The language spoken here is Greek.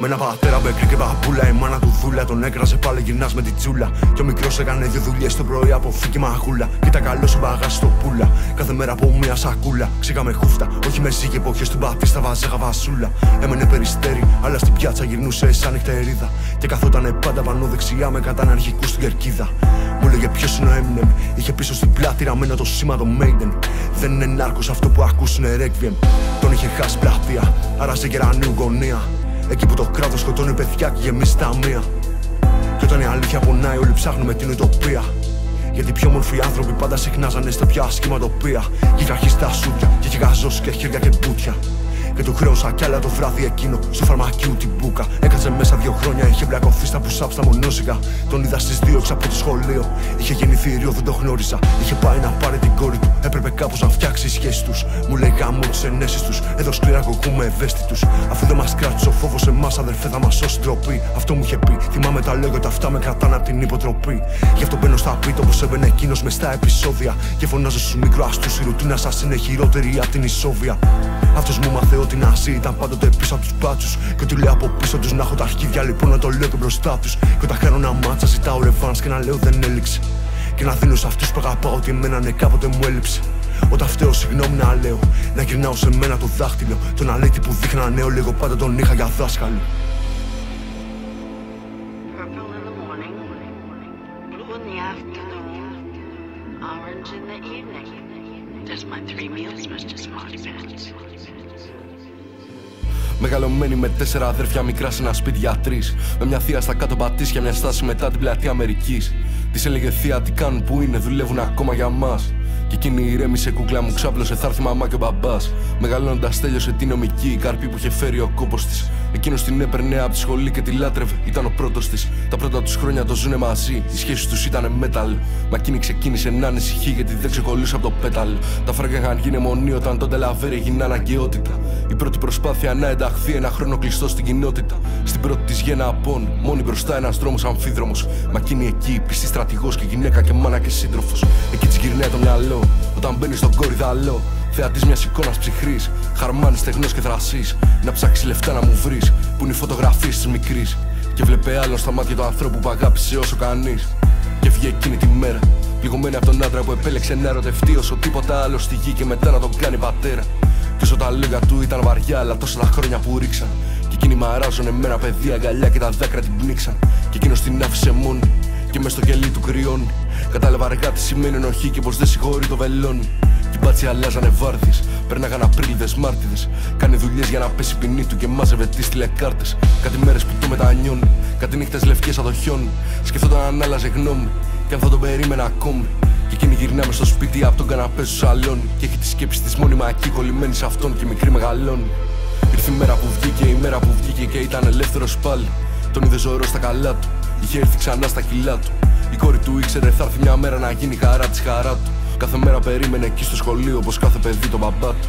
Με ένα πατέρα μπέκρι και παππούλα, η μάνα του δούλα. Τον έκραζε πάλι γυρνάς με την τσούλα. Και ο μικρός έκανε δύο δουλειές το πρωί από φύκη μαγούλα. Κοίτα καλό σου μπαγά στο πουλα. Κάθε μέρα από μία σακούλα. Ξήκαμε χούφτα, όχι με και εποχές του Μπατίστα βάζεγα βασούλα. Έμενε περιστέρι, αλλά στην πιάτσα γυρνούσε σαν νυχτερίδα. Και καθόταν πάντα πάνω δεξιά με καταναρχικούς στην κερκίδα. Μου λέγε ποιος είναι ο Eminem. Είχε πίσω στην πλάτη ραμμένο το σήμα το Maiden. Δεν είναι νάρκος αυτό που ακούσουνε Requiem. Τον είχε χάσει πλατεία, άρα σε κερανίου γωνία. Εκεί που το κράτος σκοτώνει παιδιά και γεμίζει τα μία. Και όταν η αλήθεια πονάει, όλοι ψάχνουμε την ουτοπία. Γιατί πιο μορφοί άνθρωποι πάντα συχνάζανε στα πιο άσχημα τοπία. Και είχε αρχίσει τα σούτια, και είχε γαζώσει και χέρια και μπούτια. Και του χρέωσα κι άλλα το βράδυ εκείνο στο φαρμακείο την μπουκα. Έκατσε μέσα δύο χρόνια, είχε μπλακωθεί στα πουσάπ στα μονόσιγα. Τον είδα στις δύο έξω από το σχολείο. Είχε γεννηθεί ρίο, δεν το γνώριζα. Είχε πάει να πάρει την κόρη του. Έπρεπε κάπως να φτιάξει σχέσεις τους. Μου λέει γάμο τις ενέσεις τους. Εδώ σκληρά κοκκούμε ευαίσθητου. Αφού δεν μας κράτησε ο φόβος εμάς, αδερφέ θα μας σώσει ντροπή. Αυτό μου είχε πει. Θυμάμαι τα λόγια τα αυτά με κρατάνε από την υποτροπή. Γι' αυτό μπαίνω στα πίτο όπως έμπαινε εκείνος μες στα επεισόδια. Και φωνάζω στους μικροαστού η ρουτίνα σα είναι χειρότερη από την ισόβια. Αυτός μου μάθε ότι να ζει ήταν πάντοτε πίσω από τους μπάτσους. Και ότι λέω από πίσω τους να έχω τα αρχίδια λοιπόν να το λέω και μπροστά του. Και όταν κάνω ένα μάτσα ζητάω ρεβάν και να λέω δεν έλειξε. Και να δίνω σε αυτού που αγαπάω ότι εμένα ναι κάποτε μου έλειψε. Όταν φταίω, συγγνώμη να λέω. Να γυρνάω σε μένα το δάχτυλο. Τον αλήτη που δείχνα νέο, λίγο πάντα τον είχα για δάσκαλο. Purple in the morning, blue in the afternoon, orange in the evening. There's my three meals, Mr. Smartpants. Μεγαλωμένη με τέσσερα αδέρφια μικρά σε ένα σπίτι για τρεις. Με μια θεία στα κάτω πατήσια, μια στάση μετά την πλατεία Αμερικής. Της έλεγε θεία τι κάνουν που είναι, δουλεύουν ακόμα για μας. Και εκείνη ηρέμησε κούκλα μου, ξάπλωσε, θα έρθει μαμά και ο μπαμπάς. Μεγαλώνοντας τέλειωσε την νομική, η καρπή που είχε φέρει ο κόπος της. Εκείνος την έπαιρνε από τη σχολή και τη λάτρευε, ήταν ο πρώτος της. Τα πρώτα τους χρόνια το ζουνε μαζί, οι σχέσεις τους ήταν metal. Μα εκείνη ξεκίνησε να ανησυχεί γιατί δεν ξεκολλούσε από το πέταλ. Τα φράγκα είχαν γίνει μονή όταν τότε λαβέρι έγινε αναγκαιότητα. Η πρώτη προσπάθεια να ενταχθεί ένα χρόνο κλειστό στην κοινότητα. Στην πρώτη της γέννα απόν, μόνη μπροστά ένας δρόμος αμφίδρομος. Μα εκείνη εκεί, πιστή στρατηγός και γυναίκα και μάνα και σύντροφος. Εκεί της γυρνάει το μυαλό, όταν μπαίνει στον κόρυδαλό. Θεατής μιας εικόνας ψυχρής, χαρμάνης στεγνός και θρασή. Να ψάξει λεφτά να μου βρεις, που είναι οι φωτογραφίες της μικρής. Και βλέπε άλλον στα μάτια του ανθρώπου που αγάπησε όσο κανείς. Και βγήκε εκείνη τη μέρα, πληγωμένη από τον άντρα που επέλεξε να ερωτευτεί όσο τίποτα άλλο στη γη και μετά να τον κάνει πατέρα. Και όσο τα λόγια του ήταν βαριά, αλλά τόσα τα χρόνια που ρίξαν. Και εκείνοι μαράζωνε με ένα παιδί αγκαλιά και τα δάκρυα την πνίξαν. Και εκείνος την άφησε μόνη, και μες στο κελί του κρυώνει. Κατάλαβα αργά τι σημαίνει ενοχή και πως δεν συγχωρεί το βελόνι. Και οι μπάτσοι αλλάζανε βάρδιε, πέρναγαν απρίλιδε μάρτιδες. Κάνει δουλειές για να πέσει ποινή του και μάζευε τις τηλεκάρτες. Κάτι μέρες που το μετανιώνει, κάτι νύχτες λευκές σαν το χιόνι. Σκεφτόταν αν άλλαζε γνώμη, και αν θα τον περίμενα ακόμη. Και εκείνη γυρνάμε στο σπίτι από τον καναπέ σου σαλόνι. Και έχει τη σκέψη της μόνιμα εκεί κολλημένη σε αυτόν και η μικρή μεγαλώνει. Ήρθε η μέρα που βγήκε, η μέρα που βγήκε και ήταν ελεύθερος πάλι. Τον είδε ζωρό στα καλά του, είχε έρθει ξανά στα κιλά του. Η κόρη του ήξερε θα έρθει μια μέρα να γίνει χαρά της χαρά του. Κάθε μέρα περίμενε εκεί στο σχολείο όπως κάθε παιδί τον μπαμπά του.